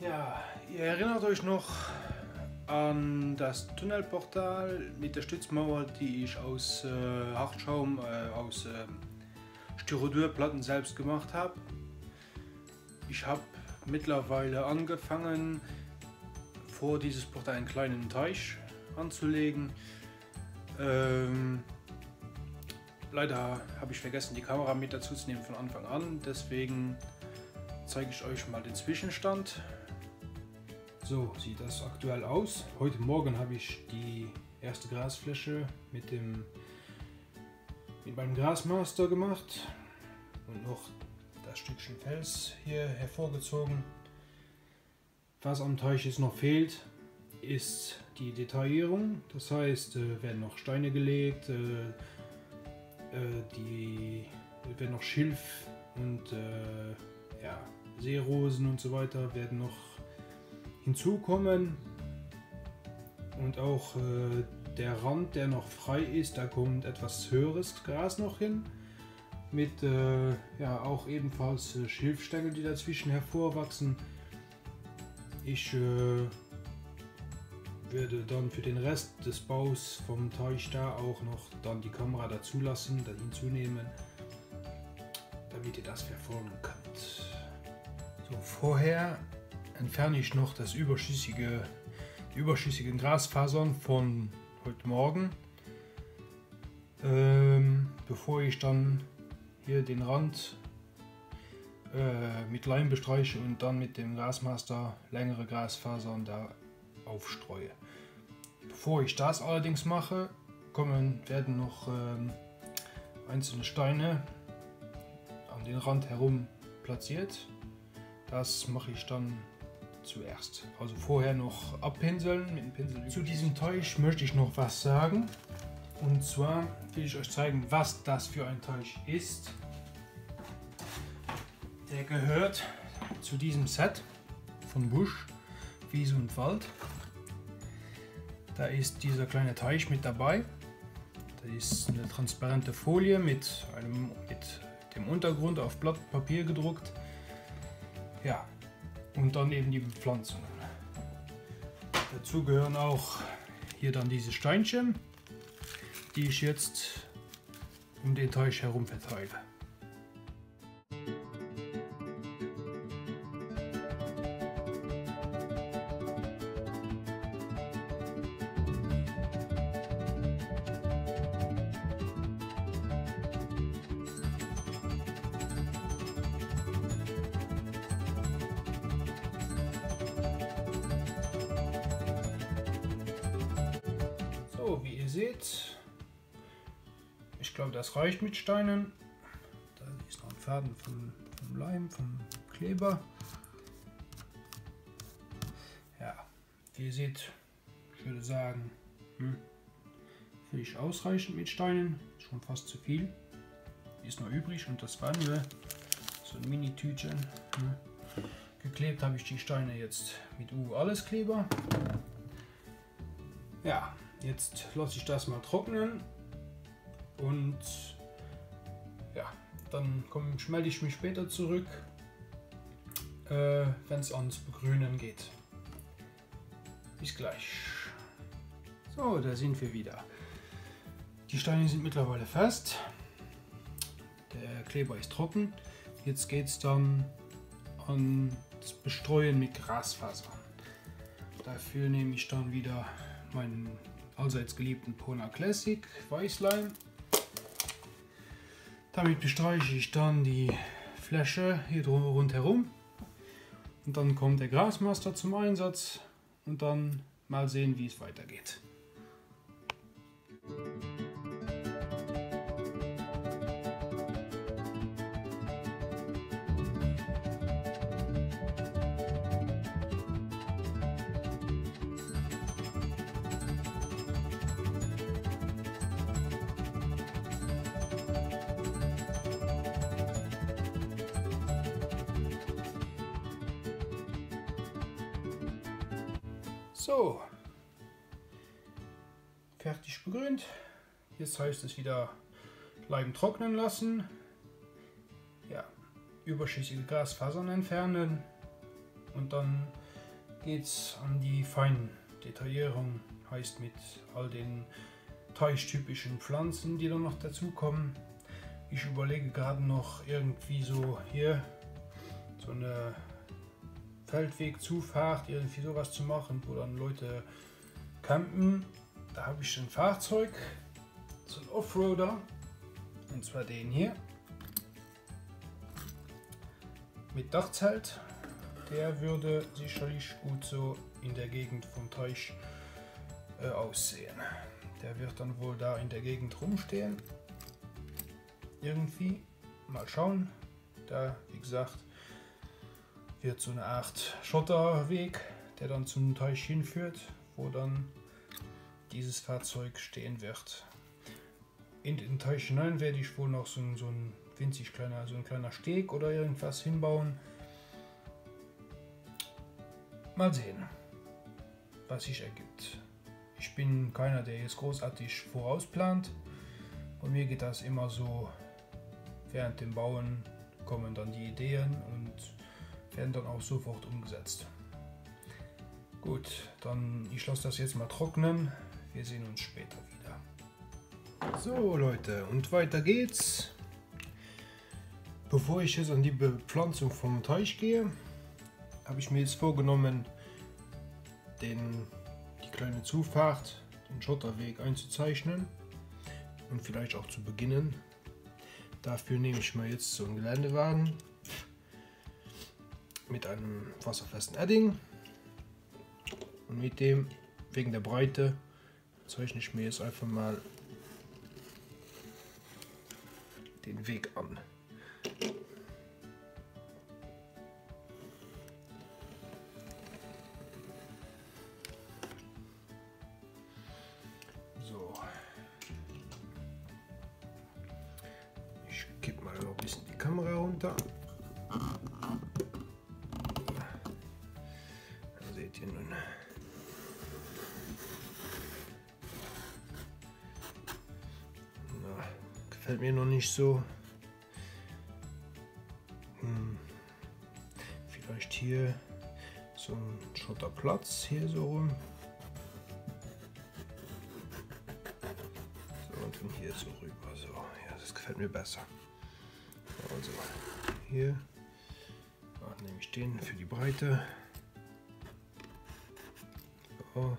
Ja, ihr erinnert euch noch an das Tunnelportal mit der Stützmauer, die ich aus äh, Hartschaum, äh, aus äh, Styrodurplatten selbst gemacht habe. Ich habe mittlerweile angefangen, vor dieses Portal einen kleinen Teich anzulegen. Ähm, leider habe ich vergessen, die Kamera mit dazu zu nehmen von Anfang an, deswegen zeige ich euch mal den Zwischenstand. So sieht das aktuell aus. Heute Morgen habe ich die erste Grasfläche mit dem mit meinem Grasmaster gemacht und noch das Stückchen Fels hier hervorgezogen. Was am Teich jetzt noch fehlt, ist die Detaillierung. Das heißt, äh, werden noch Steine gelegt, äh, äh, die werden noch Schilf und ja, Seerosen und so weiter werden noch hinzukommen und auch äh, der Rand, der noch frei ist, da kommt etwas höheres Gras noch hin mit äh, ja auch ebenfalls äh, Schilfstängel, die dazwischen hervorwachsen. Ich äh, werde dann für den Rest des Baus vom Teich da auch noch dann die Kamera dazulassen, dann hinzunehmen, damit ihr das verfolgen könnt. So, vorher entferne ich noch das überschüssige, die überschüssigen Grasfasern von heute Morgen, ähm, bevor ich dann hier den Rand äh, mit Leim bestreiche und dann mit dem Grasmaster längere Grasfasern da aufstreue. Bevor ich das allerdings mache, kommen, werden noch ähm, einzelne Steine an den Rand herum platziert. Das mache ich dann zuerst. Also vorher noch abpinseln mit dem Pinsel. Zu diesem Teich möchte ich noch was sagen. Und zwar will ich euch zeigen, was das für ein Teich ist. Der gehört zu diesem Set von Busch, Wiese und Wald. Da ist dieser kleine Teich mit dabei. Da ist eine transparente Folie mit, einem, mit dem Untergrund auf Blatt Papier gedruckt. Ja, und dann eben die Bepflanzungen. Dazu gehören auch hier dann diese Steinchen, die ich jetzt um den Teich herum verteile. Ich glaube, das reicht mit Steinen. Da ist noch ein Faden vom, vom Leim, vom Kleber. Ja, wie ihr seht, ich würde sagen, hm, völlig ausreichend mit Steinen. Schon fast zu viel. Ist noch übrig und das nur so ein Mini-Tütchen. Hm. Geklebt habe ich die Steine jetzt mit U alles Kleber. Ja, Jetzt lasse ich das mal trocknen und ja, dann komm, schmelde ich mich später zurück, äh, wenn es ans Begrünen geht. Bis gleich. So, da sind wir wieder. Die Steine sind mittlerweile fest. Der Kleber ist trocken. Jetzt geht es dann an das Bestreuen mit Grasfasern. Dafür nehme ich dann wieder meinen allseits geliebten Pona Classic Weißleim. Damit bestreiche ich dann die Fläche hier rundherum und dann kommt der Grasmaster zum Einsatz und dann mal sehen, wie es weitergeht. So, fertig begrünt. Jetzt heißt es wieder Leim trocknen lassen. Ja, überschüssige Gasfasern entfernen und dann geht es an die Feindetaillierung, heißt mit all den teichtypischen Pflanzen, die dann noch dazu kommen. Ich überlege gerade noch irgendwie so hier so eine Feldwegzufahrt, irgendwie sowas zu machen, wo dann Leute campen. Da habe ich ein Fahrzeug, so ein Offroader, und zwar den hier mit Dachzelt. Der würde sicherlich gut so in der Gegend vom Teich äh, aussehen. Der wird dann wohl da in der Gegend rumstehen. Irgendwie. Mal schauen. Da, wie gesagt, wird so eine Art Schotterweg, der dann zum Teich hinführt, wo dann dieses Fahrzeug stehen wird. In den Teich hinein werde ich wohl noch so, so ein winzig kleiner, so ein kleiner Steg oder irgendwas hinbauen. Mal sehen, was sich ergibt. Ich bin keiner, der jetzt großartig vorausplant. Bei mir geht das immer so, während dem Bauen kommen dann die Ideen und werden dann auch sofort umgesetzt. Gut, dann ich lasse das jetzt mal trocknen. Wir sehen uns später wieder. So Leute, und weiter geht's. Bevor ich jetzt an die Bepflanzung vom Teich gehe, habe ich mir jetzt vorgenommen, den, die kleine Zufahrt, den Schotterweg einzuzeichnen und vielleicht auch zu beginnen. Dafür nehme ich mir jetzt so einen Geländewagen mit einem wasserfesten Edding und mit dem wegen der Breite zeichne ich mir jetzt einfach mal den Weg an. So. Ich gebe mal noch ein bisschen die Kamera runter. Gefällt mir noch nicht so. Hm. Vielleicht hier so ein Schotterplatz hier so rum. So und dann hier so rüber. So, ja, das gefällt mir besser. Also hier Ach, nehme ich den für die Breite. So.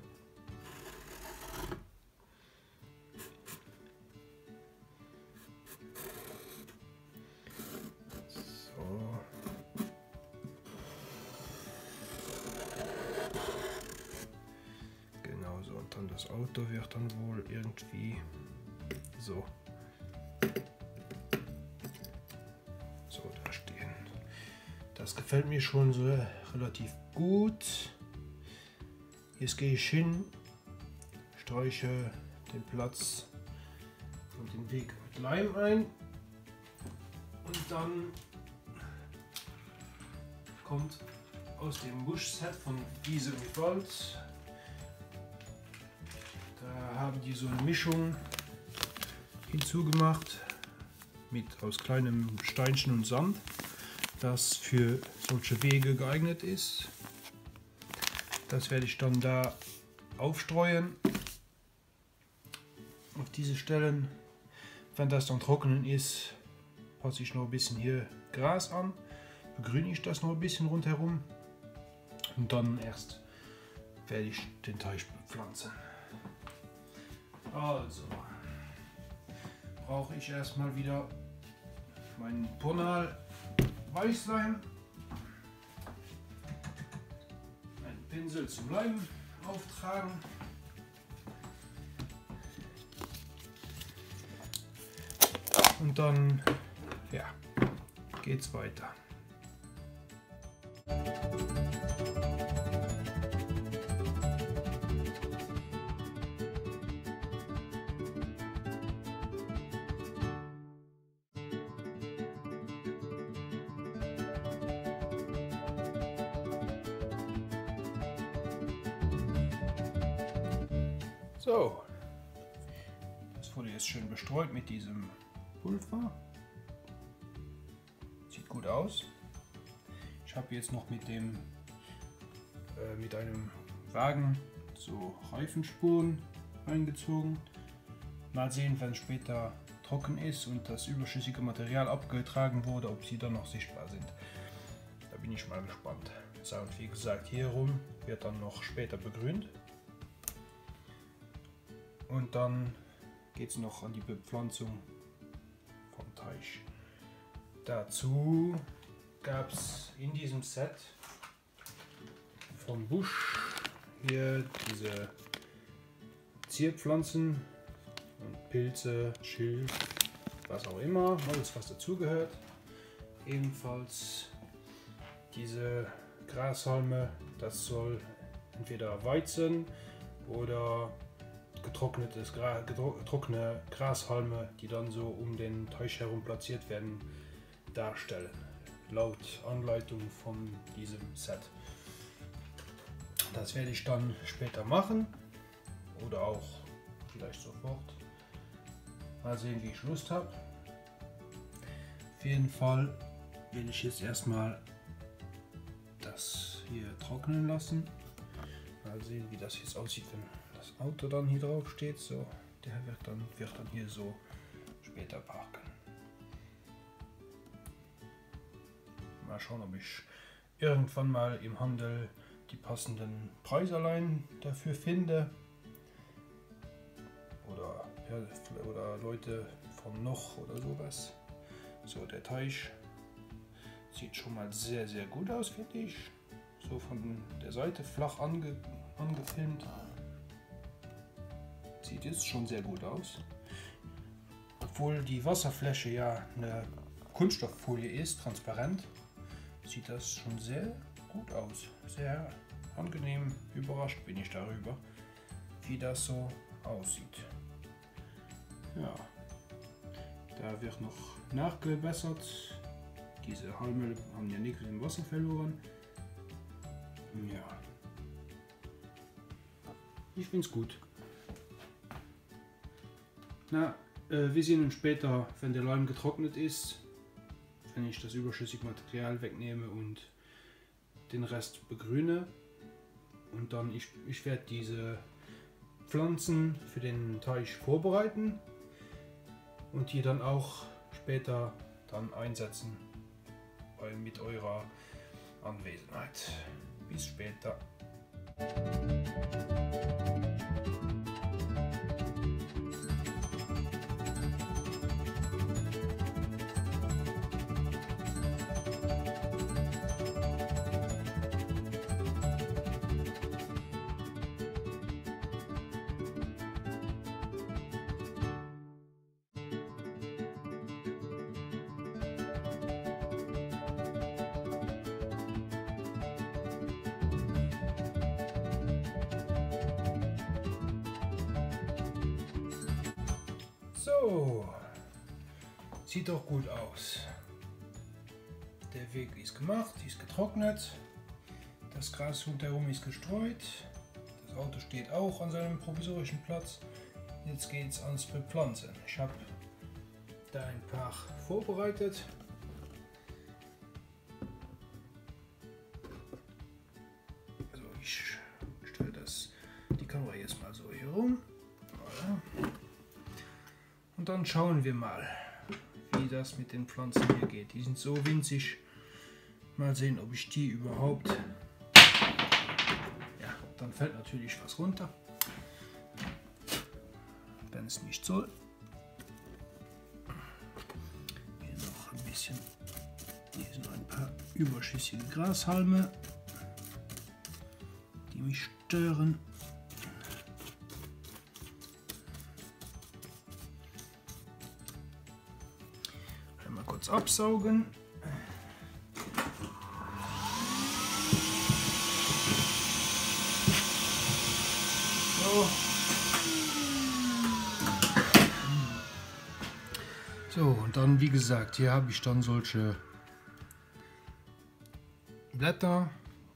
Wohl irgendwie so. So da stehen. Das gefällt mir schon so relativ gut. Jetzt gehe ich hin, streiche den Platz und den Weg mit Leim ein und dann kommt aus dem Buschset von Holz. Da haben die so eine Mischung hinzugemacht mit aus kleinem Steinchen und Sand, das für solche Wege geeignet ist. Das werde ich dann da aufstreuen auf diese Stellen. Wenn das dann trocknen ist, passe ich noch ein bisschen hier Gras an, begrüne ich das noch ein bisschen rundherum und dann erst werde ich den Teich bepflanzen. Also brauche ich erstmal wieder meinen Ponal Weißleim, einen Pinsel zum Leim auftragen. Und dann ja, geht's weiter. So, das wurde jetzt schön bestreut mit diesem Pulver. Sieht gut aus. Ich habe jetzt noch mit dem äh, mit einem Wagen so Reifenspuren eingezogen. Mal sehen, wenn später trocken ist und das überschüssige Material abgetragen wurde, ob sie dann noch sichtbar sind. Da bin ich mal gespannt. So, und wie gesagt, hier rum wird dann noch später begrünt. Und dann geht es noch an die Bepflanzung vom Teich. Dazu gab es in diesem Set vom Busch hier diese Zierpflanzen und Pilze, Schilf, was auch immer, alles was dazugehört. Ebenfalls diese Grashalme, das soll entweder Weizen oder getrocknetes Gra getrocknete Grashalme, die dann so um den Teich herum platziert werden, darstellen. Laut Anleitung von diesem Set. Das werde ich dann später machen oder auch vielleicht sofort. Mal sehen, wie ich Lust habe. Auf jeden Fall will ich jetzt erstmal das hier trocknen lassen. Mal sehen, wie das jetzt aussieht, wenn das Auto dann hier drauf steht. So, der wird dann, wird dann hier so später parken. Mal schauen, ob ich irgendwann mal im Handel die passenden Preiseleien dafür finde. Oder, ja, oder Leute vom Noch oder sowas. So, der Teich sieht schon mal sehr, sehr gut aus, finde ich. So von der Seite flach ange, angefilmt. Sieht jetzt schon sehr gut aus. Obwohl die Wasserfläche ja eine Kunststofffolie ist, transparent, sieht das schon sehr gut aus. Sehr angenehm überrascht bin ich darüber, wie das so aussieht. Ja, da wird noch nachgebessert. Diese Halme haben ja nichts im Wasser verloren. Ja, ich finde es gut. Na, äh, wir sehen uns später, wenn der Leim getrocknet ist, wenn ich das überschüssige Material wegnehme und den Rest begrüne. Und dann, ich, ich werde diese Pflanzen für den Teich vorbereiten und die dann auch später dann einsetzen mit eurer Anwesenheit. Bis später. So, sieht doch gut aus. Der Weg ist gemacht, ist getrocknet. Das Gras rundherum ist gestreut. Das Auto steht auch an seinem provisorischen Platz. Jetzt geht es ans Bepflanzen. Ich habe da ein paar vorbereitet. Also ich stelle das die Kamera jetzt mal so hier rum. Dann schauen wir mal, wie das mit den Pflanzen hier geht. Die sind so winzig. Mal sehen, ob ich die überhaupt... Ja, dann fällt natürlich was runter. Wenn es nicht soll. Hier noch ein bisschen. Hier sind ein paar überschüssige Grashalme, die mich stören. Kurz absaugen. So. So, und dann, wie gesagt, hier habe ich dann solche Blätter,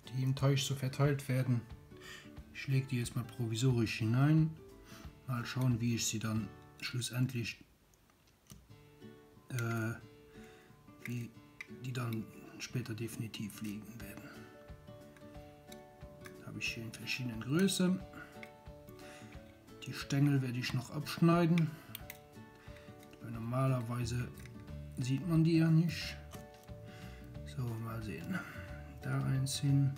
die im Teich so verteilt werden. Ich lege die jetzt mal provisorisch hinein. Mal schauen, wie ich sie dann schlussendlich äh, wie die dann später definitiv liegen werden. Habe ich hier in verschiedenen Größen. Die Stängel werde ich noch abschneiden. Weil normalerweise sieht man die ja nicht. So, mal sehen. Da eins hin.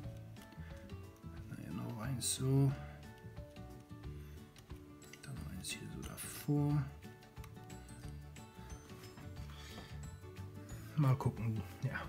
Noch eins so. Dann eins hier so davor. Mal gucken. Ja.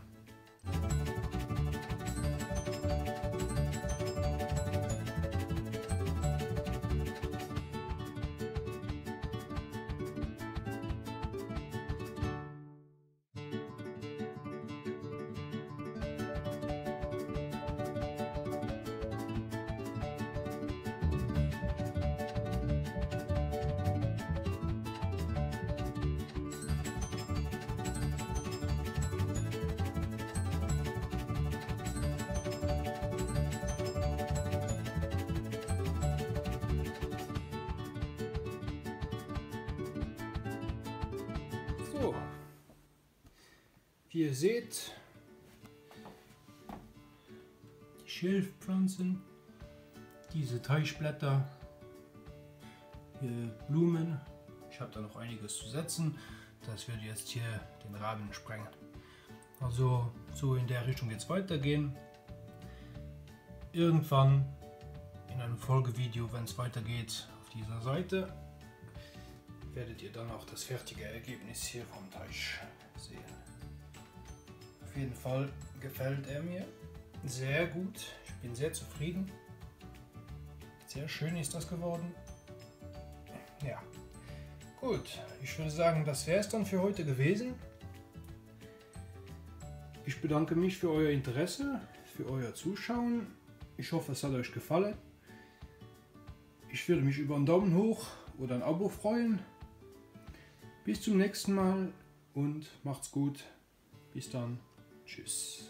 Wie ihr seht, die Schilfpflanzen, diese Teichblätter, hier Blumen. Ich habe da noch einiges zu setzen. Das wird jetzt hier den Rahmen sprengen. Also so in der Richtung jetzt weitergehen. Irgendwann in einem Folgevideo, wenn es weitergeht, auf dieser Seite werdet ihr dann auch das fertige Ergebnis hier vom Teich sehen. Jeden Fall gefällt er mir sehr gut. Ich bin sehr zufrieden. Sehr schön ist das geworden. Ja, gut. Ich würde sagen, das wäre es dann für heute gewesen. Ich bedanke mich für euer Interesse, für euer Zuschauen. Ich hoffe, es hat euch gefallen. Ich würde mich über einen Daumen hoch oder ein Abo freuen. Bis zum nächsten Mal und macht's gut. Bis dann. Tschüss.